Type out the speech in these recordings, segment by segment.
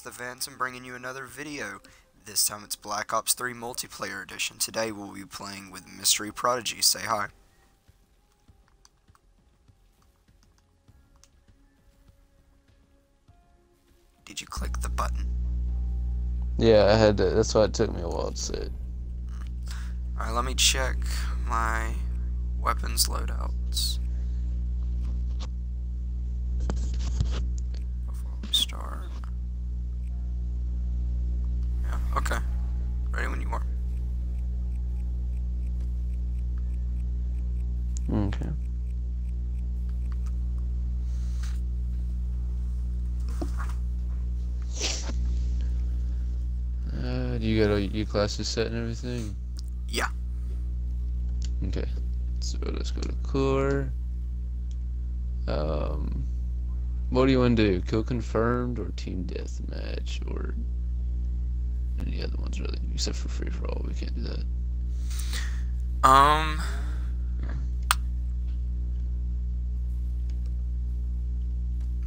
it's the Phantom bringing you another video. This time it's Black Ops 3 Multiplayer Edition. Today we'll be playing with Mystery Prodigy. Say hi. Did you click the button? Yeah, I had to. That's why it took me a while to say it. Alright, let me check my weapons loadouts. Before we start. Yeah, okay. Ready when you are. Okay. Uh, do you got all your classes set and everything? Yeah. Okay. So let's go to core. Um, what do you want to do? Kill confirmed or team deathmatch or any other ones really? Except for free for all, we can't do that. Um.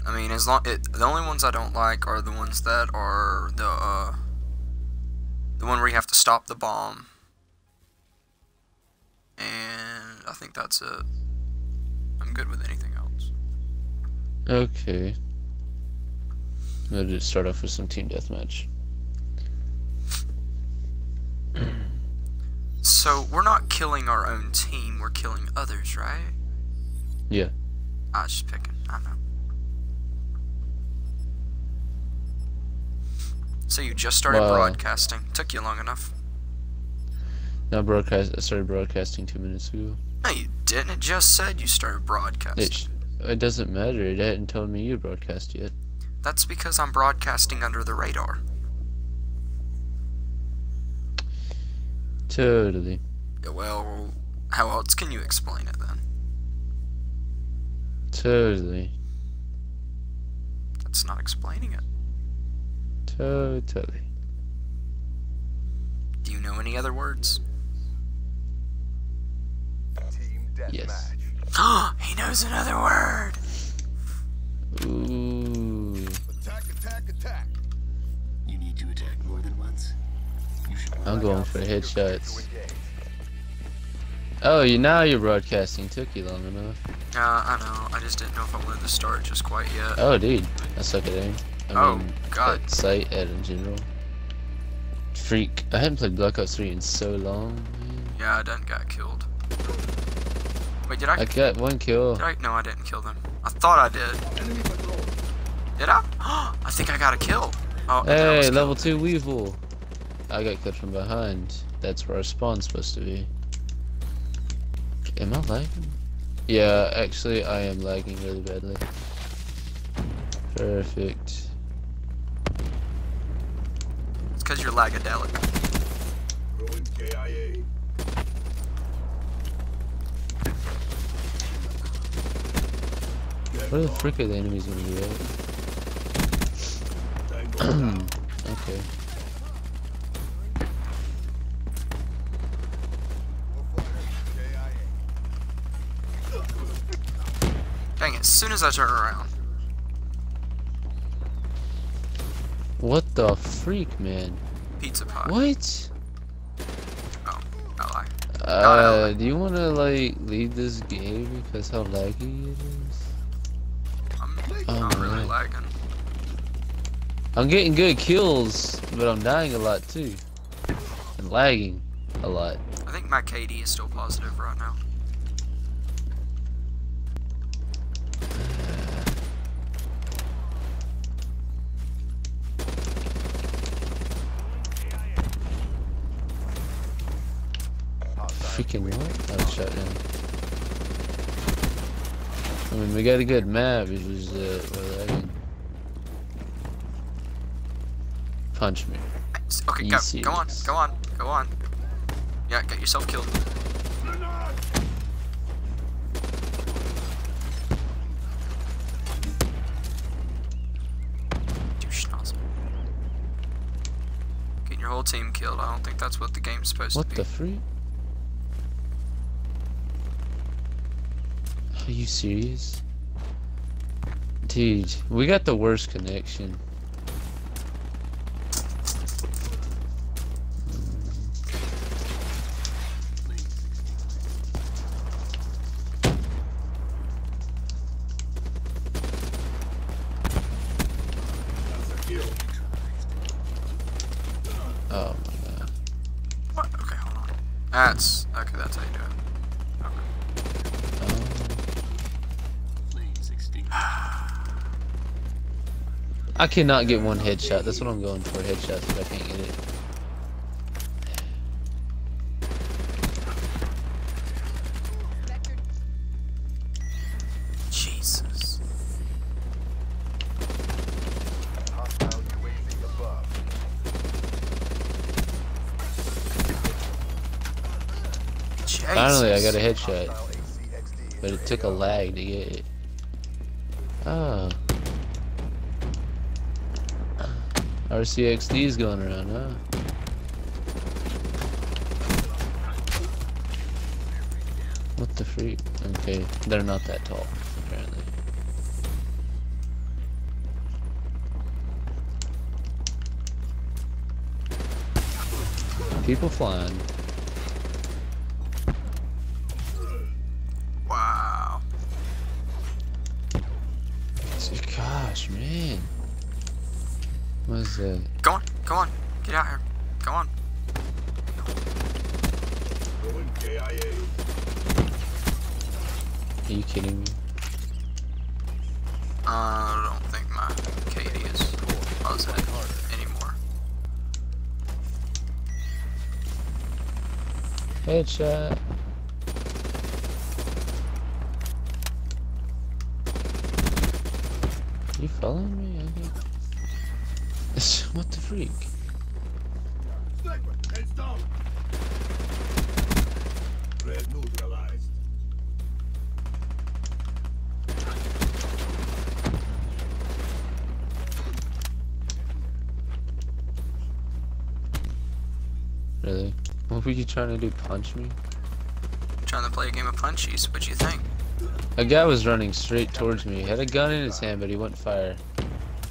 I mean, as long it, the only ones I don't like are the ones that are the uh, the one where you have to stop the bomb, and I think that's it. I'm good with anything else. Okay. Let's just start off with some team deathmatch. So we're not killing our own team; we're killing others, right? Yeah. I was just picking. I know. So you just started Wow. broadcasting. Took you long enough. No, broadcast. I started broadcasting two minutes ago. No, you didn't. It just said you started broadcasting. It, it doesn't matter. It hadn't told me you broadcast yet. That's because I'm broadcasting under the radar. Totally. Yeah, Well, how else can you explain it then? Totally. That's not explaining it. Totally. Do you know any other words? Team Yes. deathmatch. he knows another word. Ooh. Attack, attack, attack. You need to attack I'm going for headshots. Oh, you now you're broadcasting. Took you long enough. Uh, I know. I just didn't know if I wanted to start just quite yet. Oh, dude. I suck at aim. I Oh, mean, God. Sight and in general. Freak. I haven't played Black Ops 3 in so long. Man. Yeah, I done got killed. Wait, did I? I got one kill. Did I? No, I didn't kill them. I thought I did. Did I? I think I got a kill. Oh, Hey, level 2 Weevil. I got killed from behind. That's where our spawn's supposed to be. Am I lagging? Yeah, actually, I am lagging really badly. Perfect. It's because you're lagadelic. Going KIA. Where the frick are the enemies gonna be at? okay. As soon as I turn around. What the freak, man? Pizza pie. What? Oh. Uh, do you wanna, like, leave this game because how laggy it is? I'm Oh, not really lagging. I'm getting good kills, but I'm dying a lot too. And lagging a lot. I think my KD is still positive right now. Freaking what? I was shot down. I mean, we got a good map, it was, uh. Punch me. Okay, go, go on, go on, go on. Yeah, get yourself killed. Getting your whole team killed. I don't think that's what the game's supposed What to be. What the freak? Are you serious? Dude, we got the worst connection. Cannot get one headshot. That's what I'm going for. Headshots, but I can't get it. Jesus. Finally, I got a headshot, but it took a lag to get it. Oh. RCXD's going around, huh? What the freak? Okay, they're not that tall, apparently. People flying. Wow. Gosh, man. What is that? Go on. Go on. Get out here. Go on. Going KIA. Are you kidding me? Uh, I don't think my KD is buzzing anymore. Headshot. You following me? Okay. what the freak? Sniper, heads down. Red neutralized. Really? What were you trying to do? Punch me? Trying to play a game of punchies. What do you think? A guy was running straight towards me. He had a gun in his hand, but he wouldn't fire.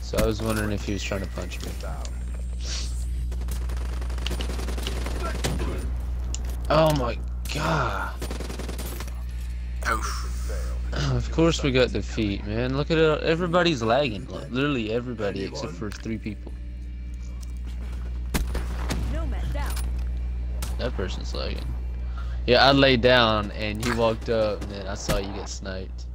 So I was wondering if he was trying to punch me. Oh my god. Oof. Of course we got defeat, man. Look at it. Everybody's lagging. Literally everybody except for three people. That person's lagging. Yeah, I laid down and he walked up and then I saw you get sniped.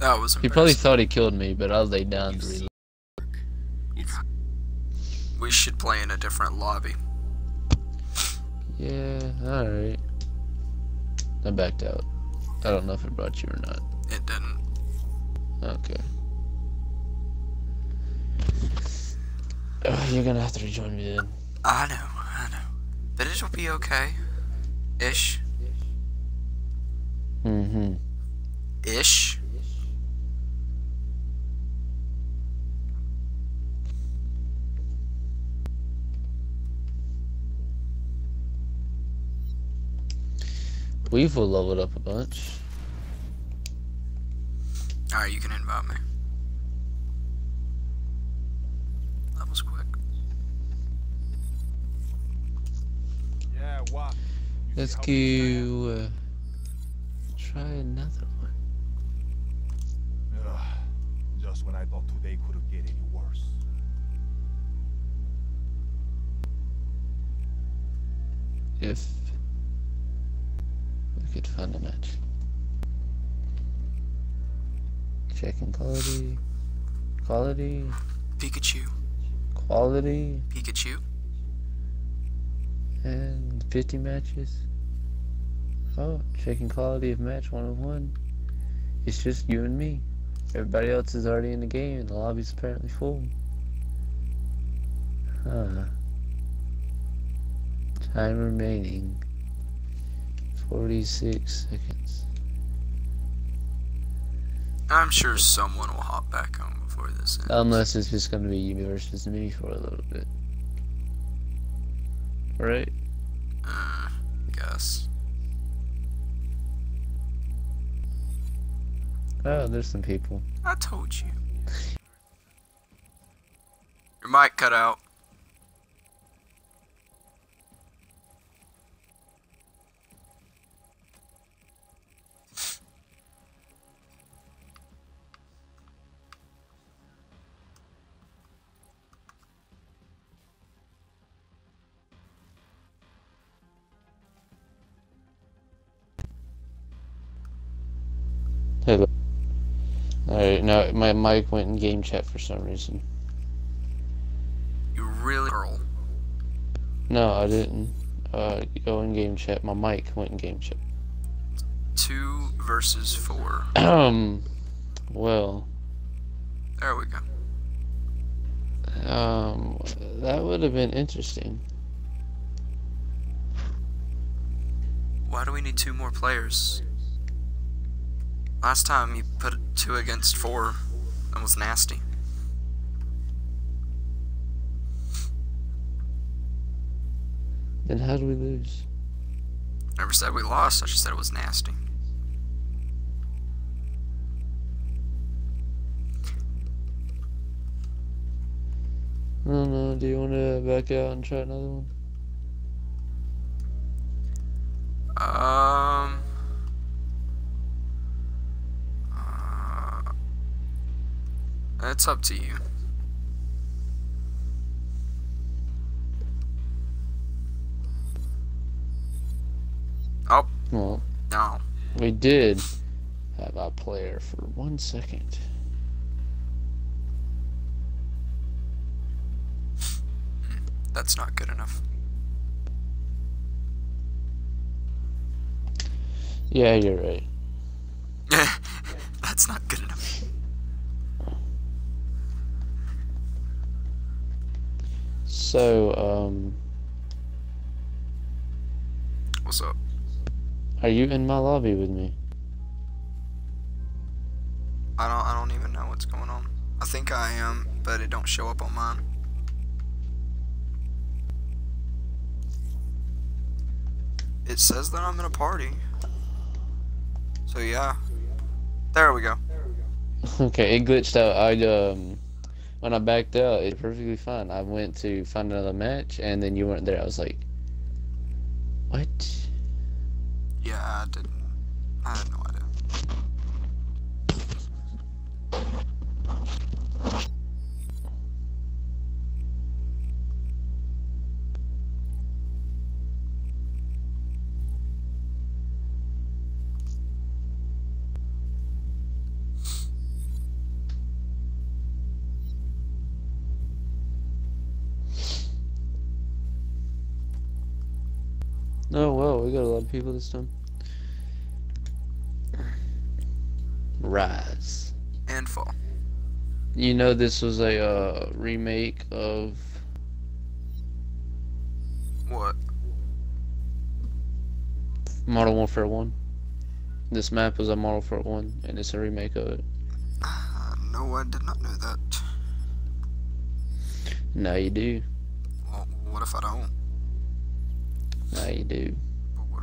That was He probably thought he killed me, but I laid down to reload. We should play in a different lobby. Yeah, alright. I backed out. I don't know if it brought you or not. It didn't. Okay. Ugh, you're gonna have to rejoin me then. I know. But it'll be okay. Ish. Mm-hmm. Ish. Weevil leveled up a bunch. Alright, you can invite me. That was quick. Let's see how we go. Uh, try another one. Ugh, just when I thought today couldn't get any worse. If we could find a match. Checking quality. Quality. Pikachu. Quality. Pikachu. And 50 matches. Oh, checking quality of match 101. It's just you and me. Everybody else is already in the game and the lobby's apparently full. Huh. Time remaining 46 seconds. I'm sure someone will hop back on before this ends. Unless it's just gonna be you versus me for a little bit. Right? Uh, guess. Oh, there's some people. I told you. Your mic cut out. No, my mic went in game chat for some reason. You really girl. No, I didn't. Uh, go in game chat. My mic went in game chat. Two versus four. Um, well, There we go. um, that would have been interesting. Why do we need two more players? Last time you put two against four. That was nasty. Then how do we lose? Never said we lost, I just said it was nasty. I don't know. Do you want to back out and try another one? Um. Uh, it's up to you. Oh, Well, no. we did have a player for one second. That's not good enough. Yeah, you're right. That's not good enough. So, um, What's up? are you in my lobby with me? I don't. I don't even know what's going on. I think I am, but it don't show up on mine. It says that I'm in a party. So yeah. There we go. Okay, it glitched out. I um, when I backed out, it's perfectly fine. I went to find another match, and then you weren't there. I was like, what? Yeah, I didn't. I had no people this time. Rise. And fall. You know this was a uh, remake of What? Modern Warfare 1. This map was a Modern Warfare 1, and it's a remake of it. Uh, no, I did not know that. Now you do. Well, what if I don't? Now you do.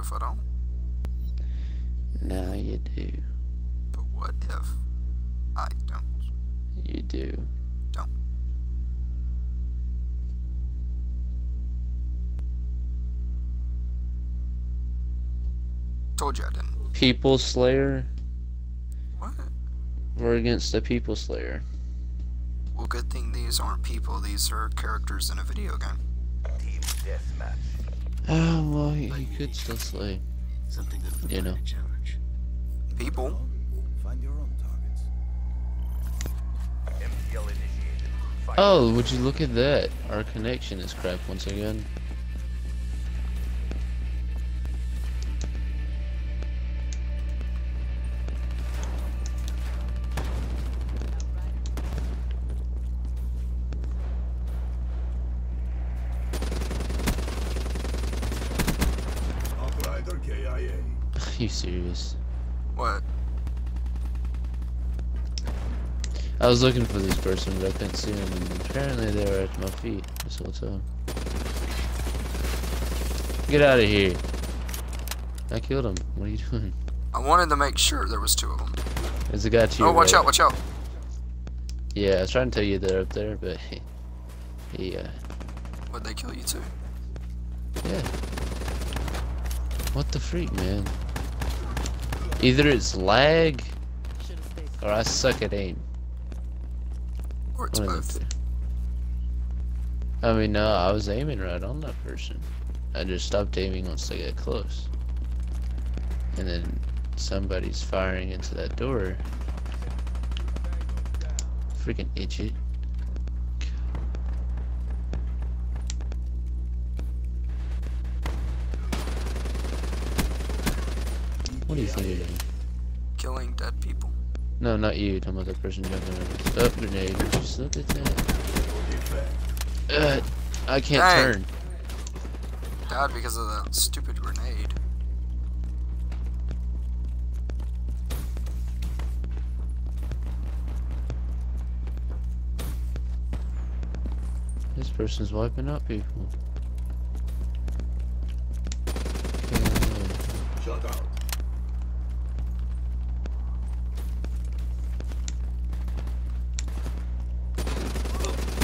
But what if I don't? Now you do. But what if I don't? You do. Don't. Told you I didn't. People Slayer. What? We're against the People Slayer. Well, good thing these aren't people. These are characters in a video game. Team deathmatch. Oh, well, he, he could still slay. Something that would You know. challenge. People? Find your own targets. MTL initiated. Oh, would you look at that? Our connection is crap once again. I was looking for this person, but I couldn't see them, and apparently they were at my feet this whole time. Get out of here! I killed him. What are you doing? I wanted to make sure there was two of them. There's a guy to Oh, watch right. out! Watch out! Yeah, I was trying to tell you they're up there, but he, uh, Would they kill you too? yeah. What the freak, man? Either it's lag, or I suck at aim. One both. I mean, no, I was aiming right on that person. I just stopped aiming once they got close. And then somebody's firing into that door. freaking idiot. What do you think you're doing? Killing dead people. No, not you. Talking about the person jumping over. Up grenade. Just look at that. Uh, I can't Dang. turn. Died because of that stupid grenade. This person's wiping out people. Okay. Shut out.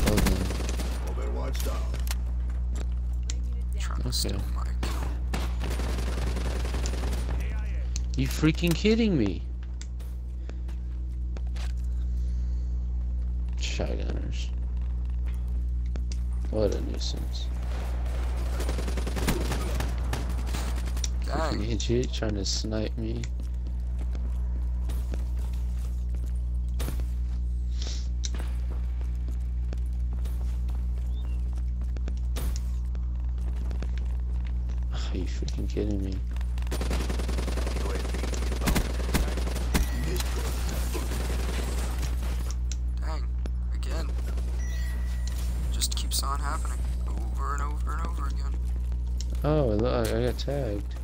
Hold on. Overwatch down. Trying to Okay. steal my kill. You freaking kidding me? Shotgunners. What a nuisance. Freaking idiot trying to snipe me. Are you freaking kidding me? Dang. Again. Just keeps on happening. Over and over and over again. Oh, look, I got tagged.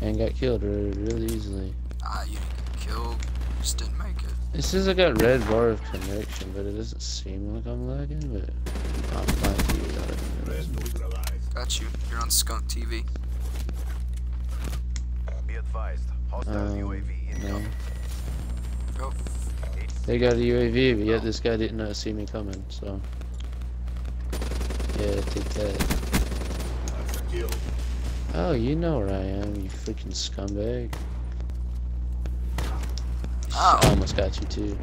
And got killed really easily. Ah, you didn't get killed. Just didn't make it. It says I got red bar of connection, but it doesn't seem like I'm lagging, but I'm fine to use that. Rest. Got you. You're on Skunk TV. Be advised, hostile Um, no. They got a UAV, but yet this guy did not see me coming, so. Yeah, take that. That's a kill. Oh, you know where I am, you freaking scumbag. Ow. I almost got you too.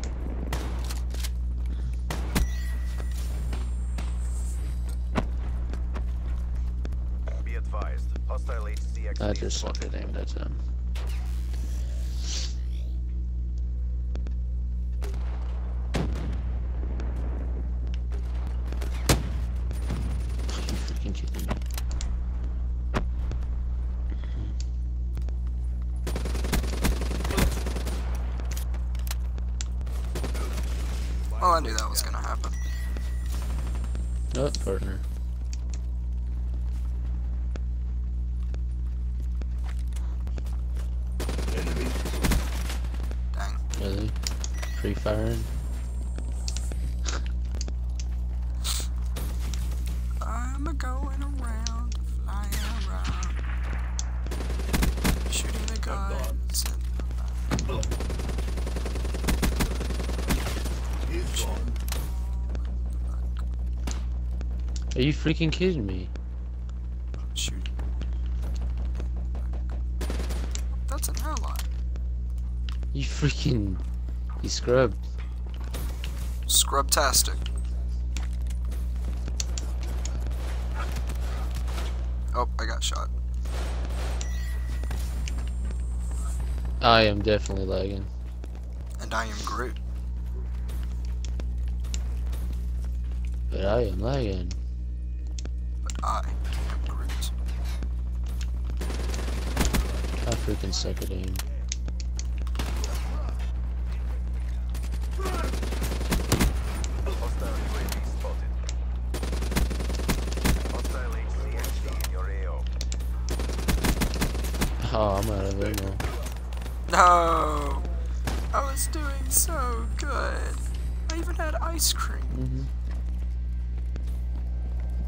Be advised, hostile I just suck spotted. at aim that time. You freaking kidding me? Well, I knew that was gonna happen. Oh, partner. Enemy. Dang. Really? Free firing? I'm a going around, flying around, shooting the guns. And He's. Are you freaking kidding me? shooting. That's an ally. You freaking. You scrubbed. Scrubtastic. Oh, I got shot. I am definitely lagging. And I am Groot. But I am lagging. But I am Groot. I freaking suck at aim.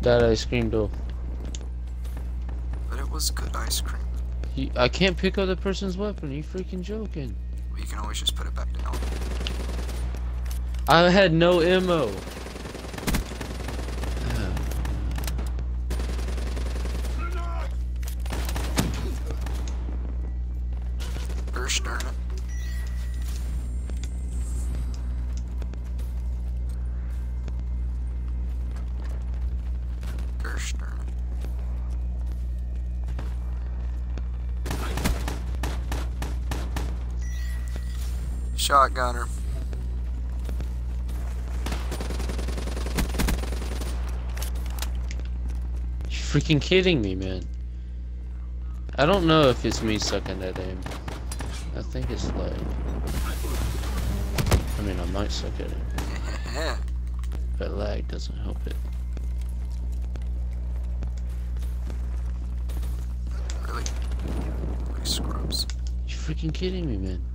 That ice cream though. But it was good ice cream. You, I can't pick up the person's weapon. you freaking joking? Well, you can always just put it back down. I had no ammo. shotgunner. You're freaking kidding me, man. I don't know if it's me sucking at aim. I think it's like. I mean, I might suck at it. but lag doesn't help it. Really? Like scrubs. You're freaking kidding me, man.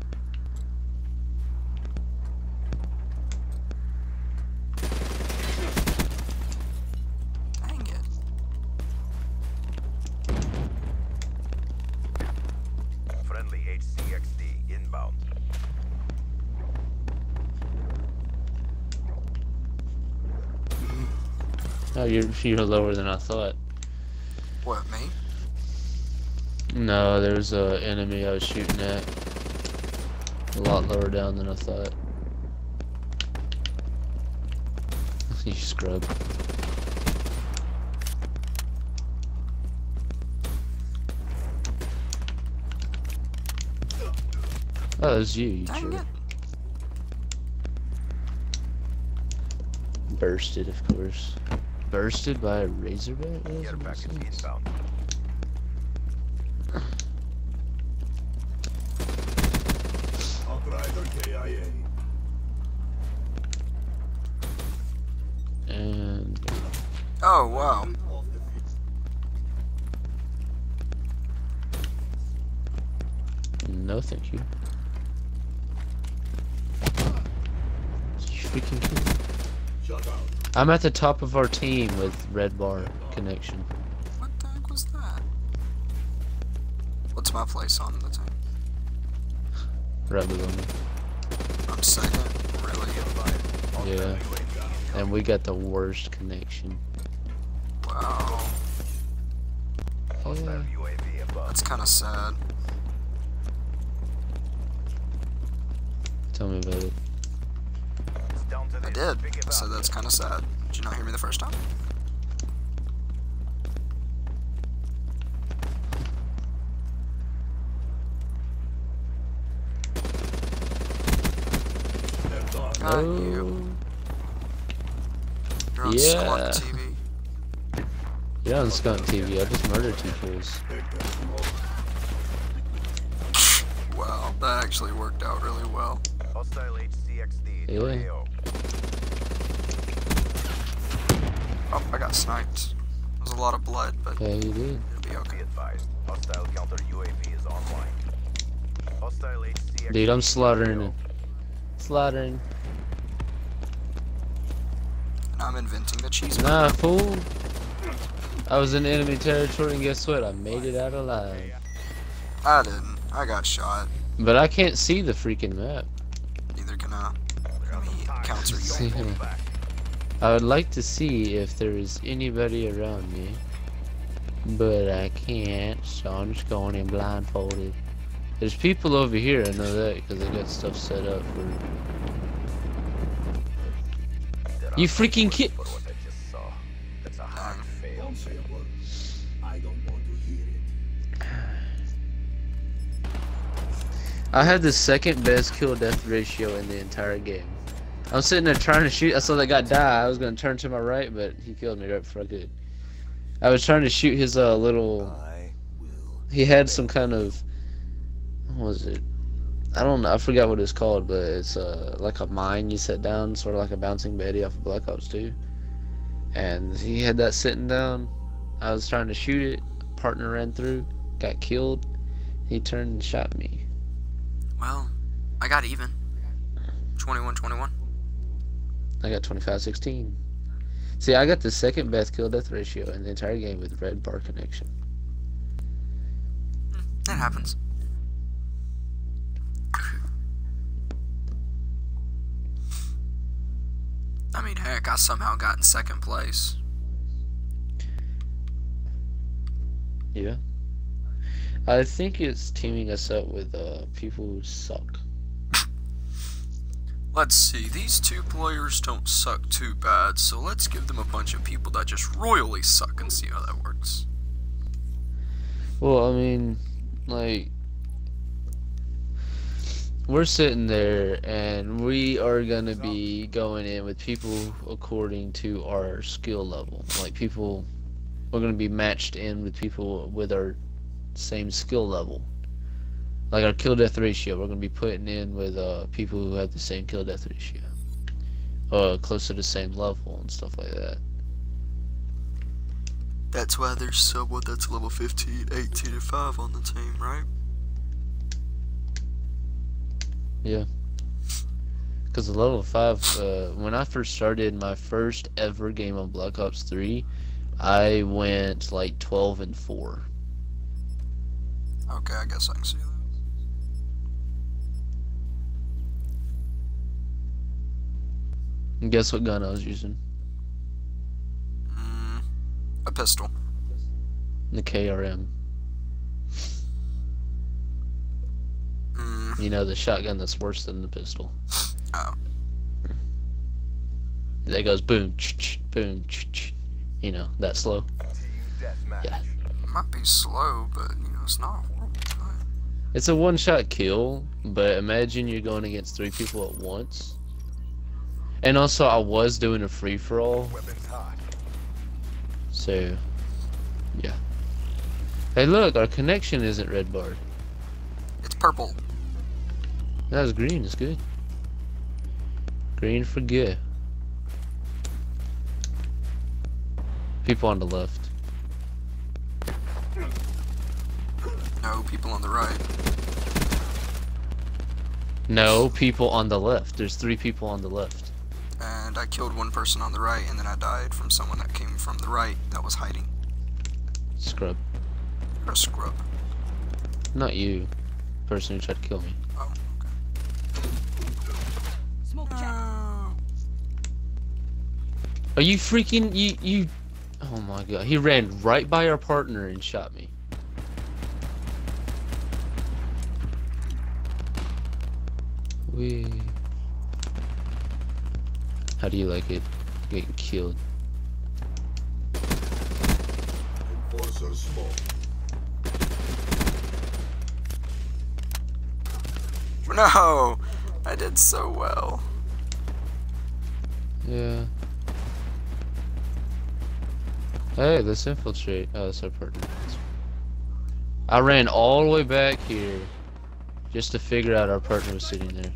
You're you're lower than I thought. What, me? No, there was a enemy I was shooting at. A lot lower down than I thought. you scrub. Oh, was you, you Dang jerk. it. Bursted, of course. Bursted by a razorback? That doesn't Care make package inbound. Outrider KIA. And Oh, wow. no, thank you. You freaking kidding me? Shut out. I'm at the top of our team with red bar connection. What the heck was that? What's my place on the team? Below me. I'm second. Really? Yeah. And we got the worst connection. Wow. Hostile Yeah. That's kind of sad. Tell me about it. Did. Pick it I said that's kind of sad. Did you not hear me the first time? They're. Not you. You're on Yeah. Squawk TV. Yeah, on Skunk TV, I just murdered two kills. Take that. Wow, that actually worked out really well. Hostile HCXD in your Yeah. AO. Oh, I got sniped. There's a lot of blood, but Yeah, you did. it'll be Be okay. advised. Hostile counter UAV is online. Hostile HCXD. Dude, I'm slaughtering it. Slaughtering. And I'm inventing the cheese. Nah, fool. I was in enemy territory and guess what? I made it out alive. I didn't. I got shot. But I can't see the freaking map. Neither can I. Let me of time. counter you. Don't fall back. I would like to see if there is anybody around me. But I can't, so I'm just going in blindfolded. There's people over here, I know that, because they got stuff set up for... You freaking kid- I just saw. That's a hard fail. Don't say a word. I don't want to hear it. I had the second best kill death ratio in the entire game. I was sitting there trying to shoot. I saw that guy die. I was gonna turn to my right, but he killed me right before I could. I was trying to shoot his uh, little. He had some kind of. What was it? I don't know. I forgot what it's called, but it's uh like a mine you set down, sort of like a bouncing Betty off of Black Ops 2. And he had that sitting down. I was trying to shoot it. Partner ran through, got killed. He turned and shot me. Well, I got even. 21-21. I got 25-16. See, I got the second best kill death ratio in the entire game with red bar connection. That happens. I mean, heck, I somehow got in second place. Yeah. I think it's teaming us up with uh, people who suck. Let's see, these two players don't suck too bad, so let's give them a bunch of people that just royally suck and see how that works. Well, I mean, like, we're sitting there and we are gonna be going in with people according to our skill level. Like, people we're gonna be matched in with people with our same skill level. Like our kill death ratio, we're gonna be putting in with uh people who have the same kill death ratio, uh, close to the same level and stuff like that. That's why there's someone that's level 15, 18, and 5 on the team, right? Yeah because the level five, uh, when I first started my first ever game on Black Ops Three, I went like twelve and four. Okay, I guess I can see that. And guess what gun I was using? Mm, a pistol. The KRM. Mm, You know, the shotgun that's worse than the pistol. Oh. That goes boom, ch ch boom, ch ch. You know, that slow. Yeah. it might be slow, but you know, it's not horrible time. It's a one shot kill, but imagine you're going against three people at once. And also, I was doing a free for all, so yeah. Hey, look, our connection isn't red barred. It's purple. That was green. It's good. Green for good. People on the left. No, people on the right. No, people on the left. There's three people on the left. And I killed one person on the right, and then I died from someone that came from the right that was hiding. Scrub. You're a scrub. Not you. Person who tried to kill me. Oh, okay. No. Are you freaking you you? Oh my god! He ran right by our partner and shot me. We. How do you like it? Getting killed. No! I did so well. Yeah. Hey, let's infiltrate. Oh, that's our partner. I ran all the way back here just to figure out our partner was sitting there.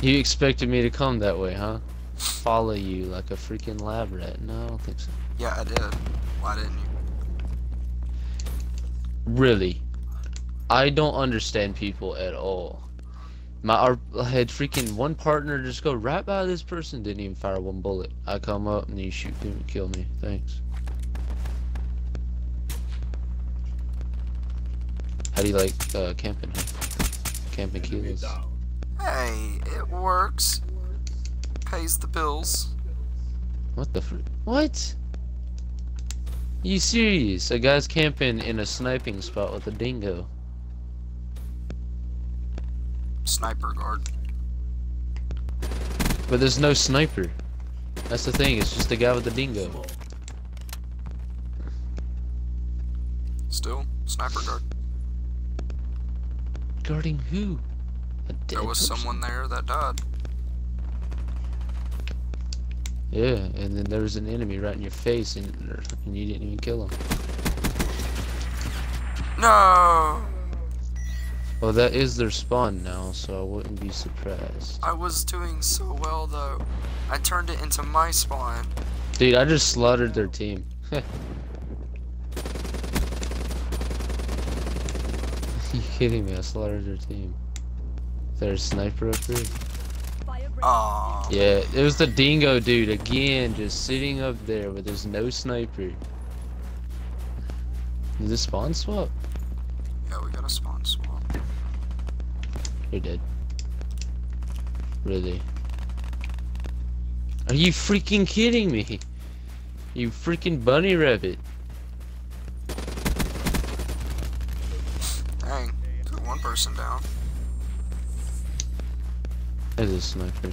You expected me to come that way, huh? Follow you like a freaking lab rat. No, I don't think so. Yeah, I did. Why didn't you? Really, I don't understand people at all. My our, I had freaking one partner just go right by this person, didn't even fire one bullet. I come up and you shoot him and kill me. Thanks. How do you like uh, camping? Huh? Camping Enemy kilos. down. Hey, it works. Pays the bills. What the fr- What? You serious? A guy's camping in a sniping spot with a dingo. Sniper guard. But there's no sniper. That's the thing, it's just a guy with a dingo. Still, sniper guard. Guarding who? A dead There was person? someone there that died. Yeah, and then there was an enemy right in your face and, and you didn't even kill him. No! Well, that is their spawn now, so I wouldn't be surprised. I was doing so well though. I turned it into my spawn. Dude, I just slaughtered their team. you kidding me? I slaughtered their team. There's sniper up here. Aww. Yeah, it was the dingo dude again, just sitting up there, but there's no sniper. Is this spawn swap? Yeah, we got a spawn swap. You're dead. Really? Are you freaking kidding me? You freaking bunny rabbit. It is sniper.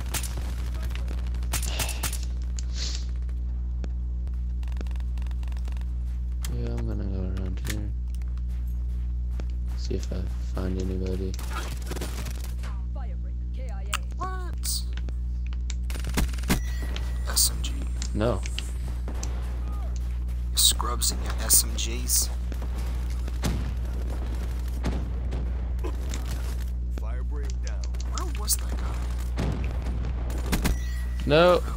Yeah, I'm gonna go around here. See if I find anybody. What? SMG. No. Scrubs in your SMGs. No.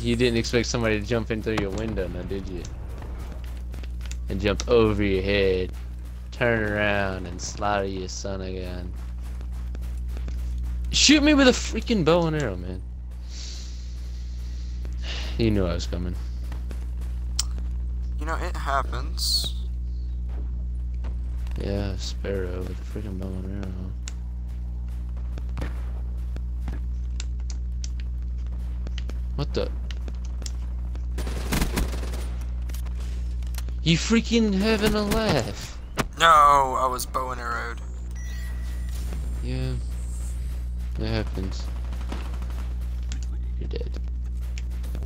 You didn't expect somebody to jump in through your window, now did you? And jump over your head, turn around, and slaughter your son again. Shoot me with a freaking bow and arrow, man. You knew I was coming. You know, it happens. Yeah, Sparrow with a freaking bow and arrow. What the? You freaking having a laugh. No, I was bow and arrowed. Yeah. That happens. You're dead.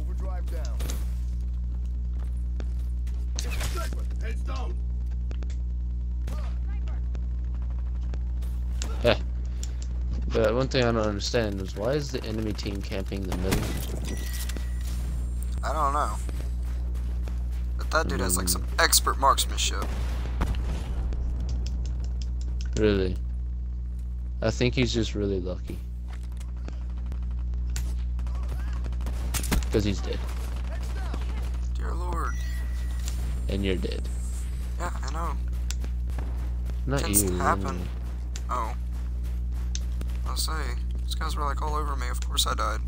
Overdrive down. Heads down. But one thing I don't understand is why is the enemy team camping the middle? I don't know. But that dude has like some hmm. expert marksmanship. Really? I think he's just really lucky. Because he's dead. Dear lord. And you're dead. Yeah, I know. Not Tends you. to happen. Oh. I'll say. These guys were like all over me. Of course I died.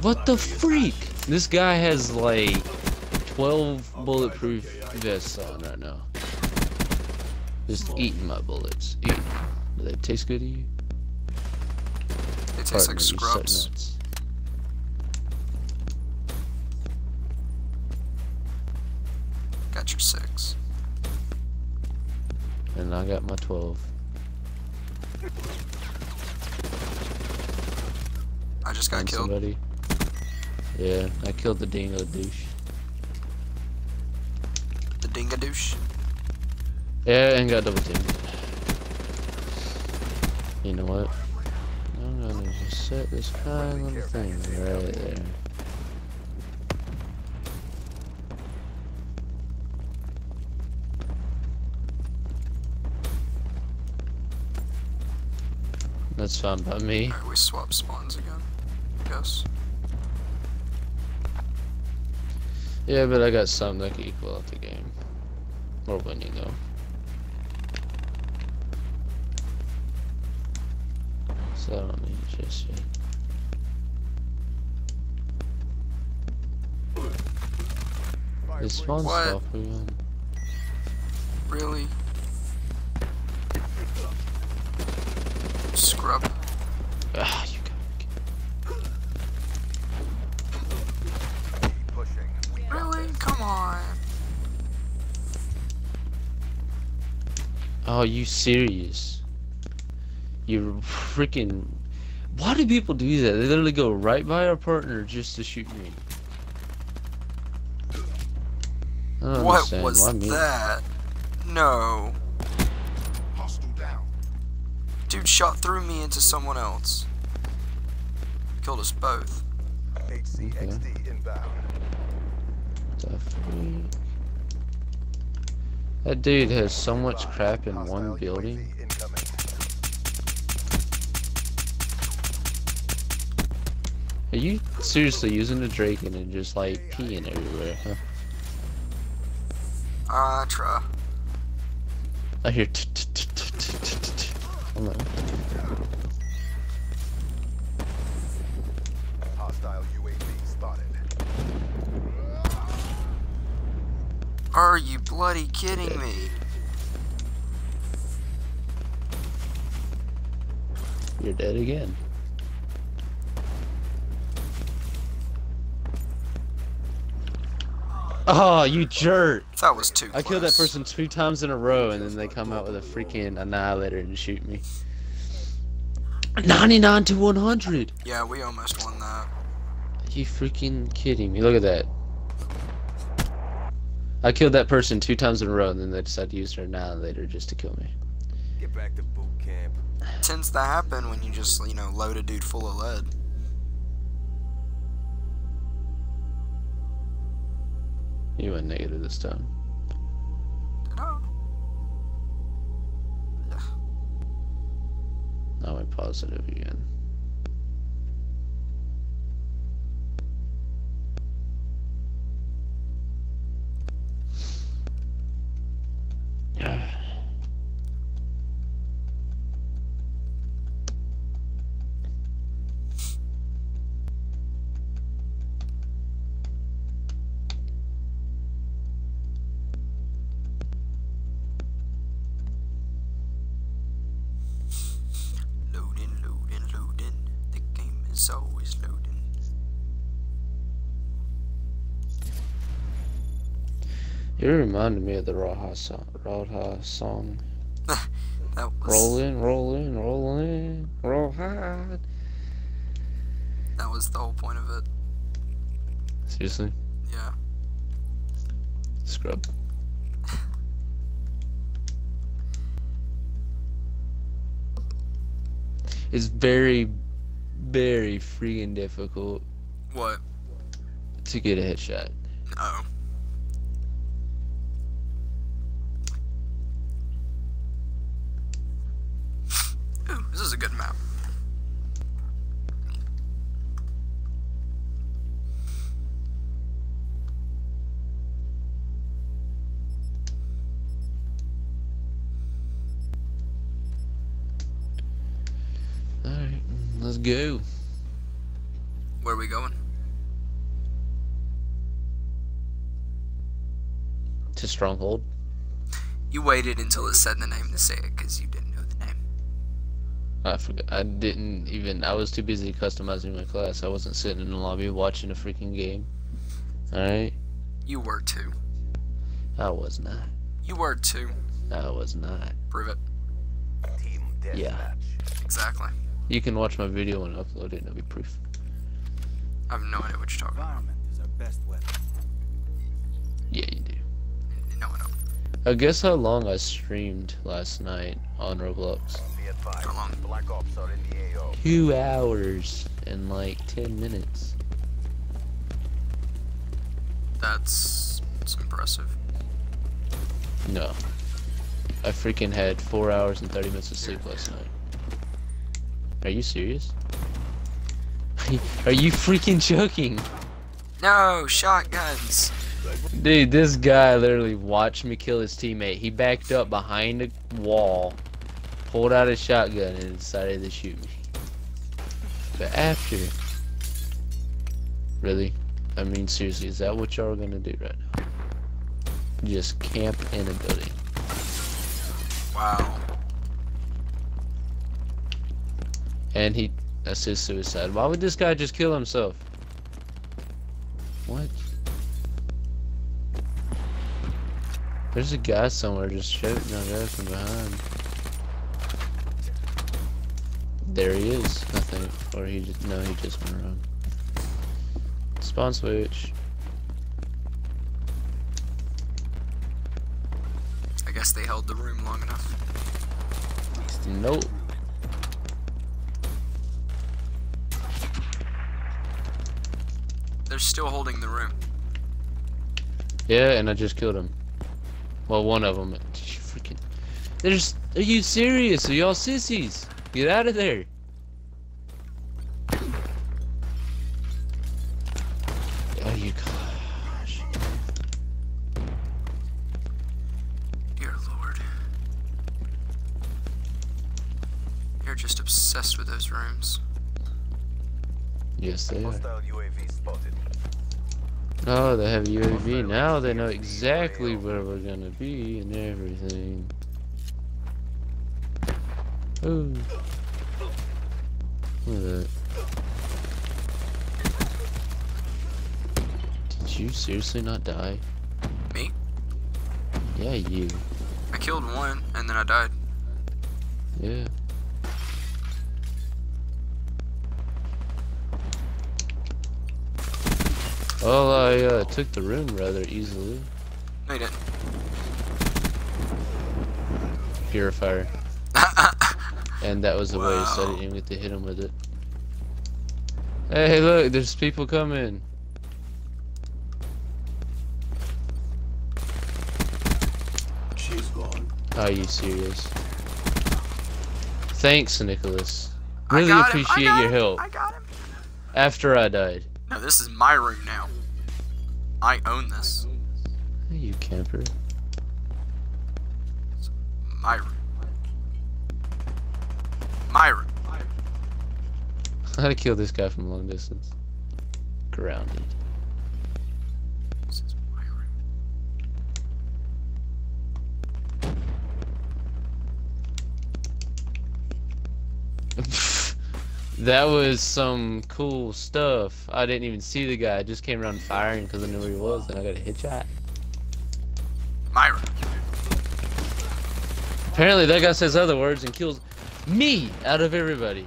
What the freak? This guy has like 12 bulletproof vests on right now. Just eating my bullets. Eating. Do they taste good to you? They taste like scrubs. Got your six. And I got my 12. I just got Found killed. somebody. Yeah, I killed the dingo douche. The dingo douche? Yeah, and got double teamed. You know what? I'm gonna just set this kind little thing right there. That's fine by me. Alright, we swap spawns again. Yes. Yeah, but I got something that can equal out the game. Or when you though. So I don't need just yet. This What? stuff again. Really? Scrub. Ah, you got pushing. Really? Come on. Oh, you serious? You freaking. Why do people do that? They literally go right by our partner just to shoot me. What understand. was Why me? that? No. Hostile down. Dude shot through me into someone else. Killed us both. HCXD inbound. The freak? That dude has so much crap in one building. Are you seriously using the Drakon and just like peeing everywhere, huh? I try. I hear. t- t- t- t- t- t- t- t- I'm like, Hostile UAV spotted. Are you bloody kidding me? You're dead again. Oh, you jerk! That was too I close. killed that person two times in a row, and then they come out with a freaking annihilator and shoot me. 99 to 100! Yeah, we almost won that. you freaking kidding me? Look at that. I killed that person two times in a row, and then they decided to use their annihilator just to kill me. get back to boot camp. tends to happen when you just, you know, load a dude full of lead. You went negative this time. Did I? Yeah. I went positive again. You reminded me of the Raha song. Raha song. Ah, that was Rollin', rollin', rollin', roll hard. that was the whole point of it. Seriously? Yeah. Scrub. It's very, very freaking difficult What? to get a headshot. Oh. Go. Where are we going? To Stronghold. You waited until it said the name to say it because you didn't know the name. I forgot. I didn't even. I was too busy customizing my class. I wasn't sitting in the lobby watching a freaking game. Alright? You were too. I was not. You were too. I was not. Prove it. Team deathmatch. Yeah. Exactly. You can watch my video and upload it and it'll be proof. I have no idea what you're talking about. Is our best weapon. Yeah, you do. No, I. I guess how long I streamed last night on Roblox. How long? Black Ops are in the AO. Two hours and like ten minutes. That's, that's impressive. No. I freaking had four hours and 30 minutes of sleep last night. Are you serious? Are you freaking joking? No, shotguns. Dude, this guy literally watched me kill his teammate. He backed up behind a wall, pulled out a shotgun, and decided to shoot me. But after. Really? I mean, seriously, is that what y'all are gonna do right now? Just camp in a building. Wow. And he. That's his suicide. Why would this guy just kill himself? What? There's a guy somewhere just shooting at us from behind. There he is, I think. Or he just. No, he just went around. Spawn switch. I guess they held the room long enough. Nope. They're still holding the room. Yeah, and I just killed him. Well, one of them. Freaking. There's. Are you serious? Are y'all sissies? Get out of there. Oh, you gosh. Dear Lord. You're just obsessed with those rooms. Yes, they are. Hostile UAV spotted. Oh, they have UAV. Now they know exactly where we're gonna be and everything. Ooh. Look at that. Did you seriously not die? Me? Yeah, you. I killed one and then I died. Yeah. Well, I uh, took the room rather easily. No, you didn't. Purifier. and that was the way, so I didn't even get to hit him with it. Hey, look, there's people coming. She's gone. Are you serious? Thanks, Nicholas. I Really got him, I appreciate got your him, help. I got him. After I died. No, this is my room now. I own this. Hey, you camper. My room. My room. How to kill this guy from long distance? Grounded. This is my room. that was some cool stuff. I didn't even see the guy. I just came around firing because I knew where he was, and I got a hit My room. Apparently, that guy says other words and kills me out of everybody.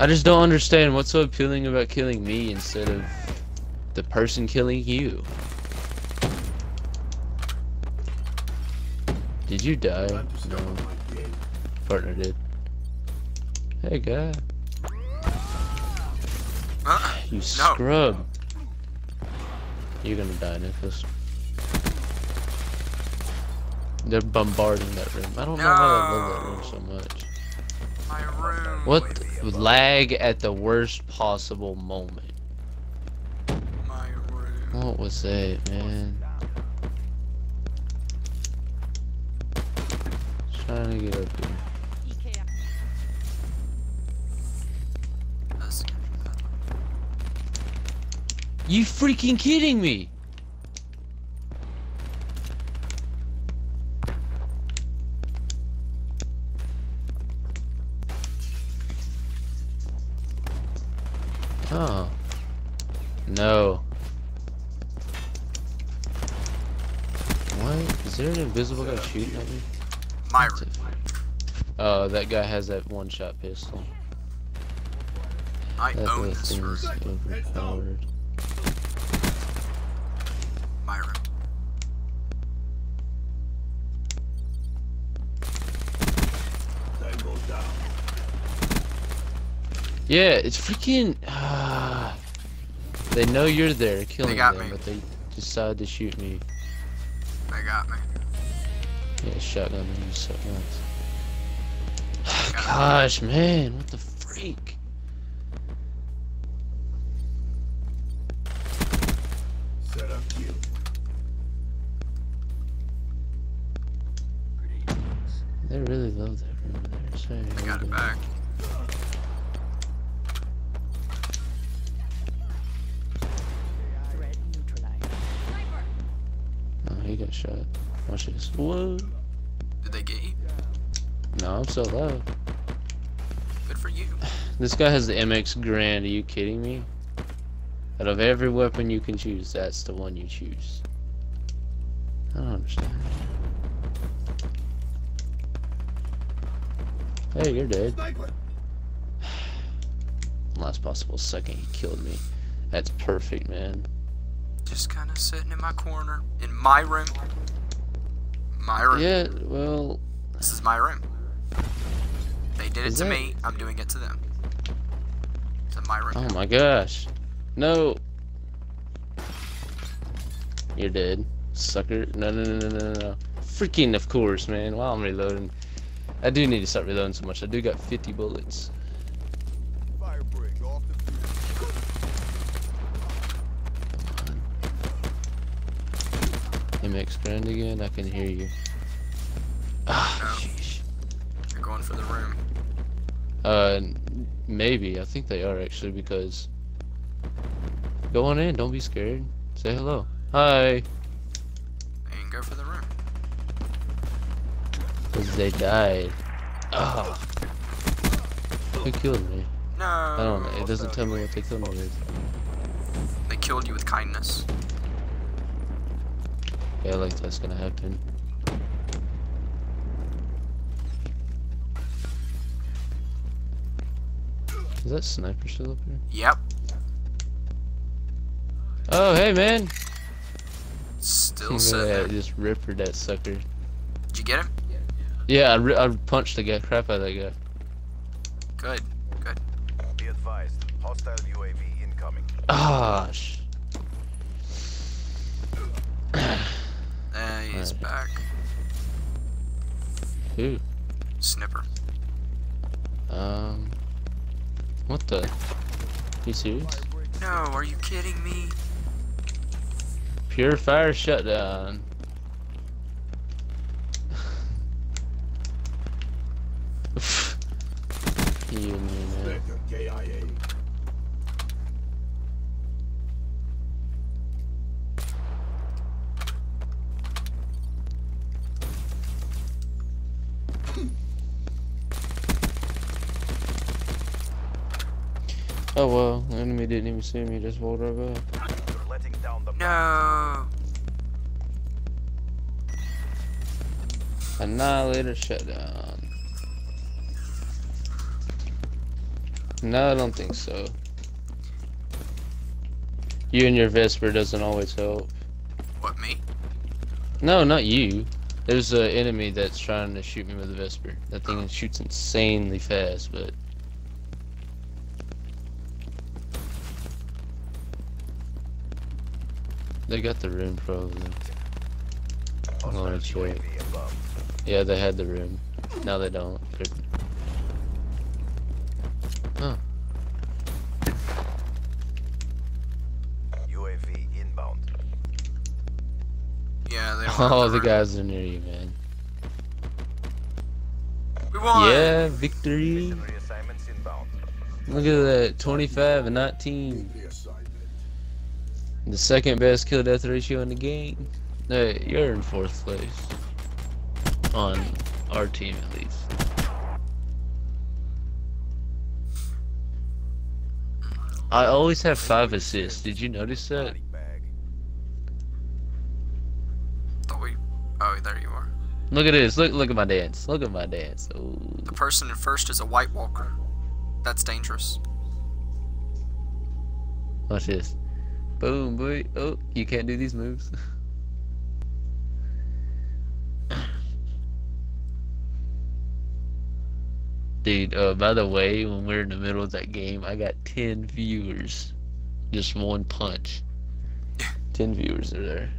I just don't understand what's so appealing about killing me instead of the person killing you. Did you die? Time to step No, up my game. partner did. Hey, guy. Uh, You scrub. You're gonna die, Nicholas. They're bombarding that room. I don't know why I love that room so much. my room. What lag at the worst possible moment? My room. What was that, man? Trying to get up here. This- You freaking kidding me? Oh. No. What? Is there an invisible guy shooting at me? My. Oh, that guy has that one-shot pistol. I That own this room. Is overpowered. My room. Tango down. Yeah, it's freaking. ah. they know you're there, killing got them, me. but they decide to shoot me. They got me. Yeah, shotgun and use shotguns. Got me. Gosh, man, what the freak? They really love that room there. Sorry, I got it back. Threat. Oh, he got shot. Watch this. Whoa. Did they get you? No, I'm so low. Good for you. This guy has the MX Garand. Are you kidding me? Out of every weapon you can choose, that's the one you choose. I don't understand. Hey, you're dead. Sniper. Last possible second, he killed me. That's perfect, man. Just kind of sitting in my corner. In my room. My room. Yeah, well, This is my room. They did it to that- me. I'm doing it to them. It's in my room. oh my gosh. No. You're dead. Sucker. No, no, no, no, no, no. Freaking, of course, man. While I'm reloading. I do need to start reloading so much. I do got 50 bullets. Fire break off the MX Garand again. I can hear you. Ah, sheesh. You're going for the room. Uh, maybe. I think they are actually because. Go on in. Don't be scared. Say hello. Hi. And go for the room. Because they died. Oh. Who killed me? No. I don't know. It doesn't tell me what they killed me with. They killed you with kindness. Yeah, like that's gonna happen. Is that sniper still up here? Yep. Oh, hey man! Still there. just rippered that sucker. Did you get him? Yeah, I, I punched the guy, crap out of that guy. Good. Good. Be advised. Hostile UAV incoming. Ah, sh- Eh, he's Alright. back. who? Snipper. Um, what the? You serious? No, are you kidding me? Purifier shutdown. you and me, man. Oh well, the enemy didn't even see me, just walked right by. You're letting down the No. Annihilator shutdown. No, I don't think so. You and your Vesper doesn't always help. What, me? No, not you. There's an enemy that's trying to shoot me with a Vesper. That thing oh. shoots insanely fast, but they got the room probably. Oh. Yeah, they had the room. Now they don't. They're- UAV inbound. Yeah, they don't have Oh, the guys are near you, man. We won. Yeah, victory. Look at that, 25 and 19. The second best kill death ratio in the game. No, you're in fourth place. On our team, at least. I always have five assists. Did you notice that? Body bag. Thought we. Oh, there you are. Look at this. Look, look at my dance. Look at my dance. Oh, The person in first is a White Walker. That's dangerous. watch this. Boom, boy. Oh, you can't do these moves. Dude, uh, by the way, when we're in the middle of that game, I got 10 viewers. Just one punch. 10 viewers are there.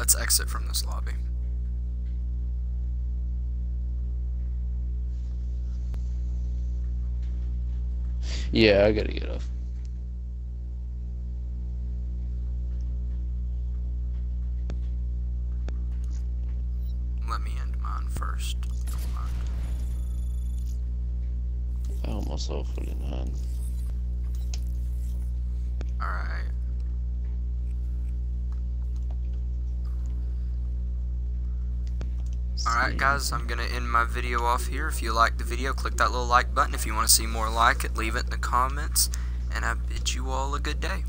Let's exit from this lobby. Yeah, I gotta get off. Let me end mine first. if you don't mind. I almost saw 49. Alright. Alright guys, I'm gonna end my video off here. If you liked the video, click that little like button. If you want to see more like it, leave it in the comments. And I bid you all a good day.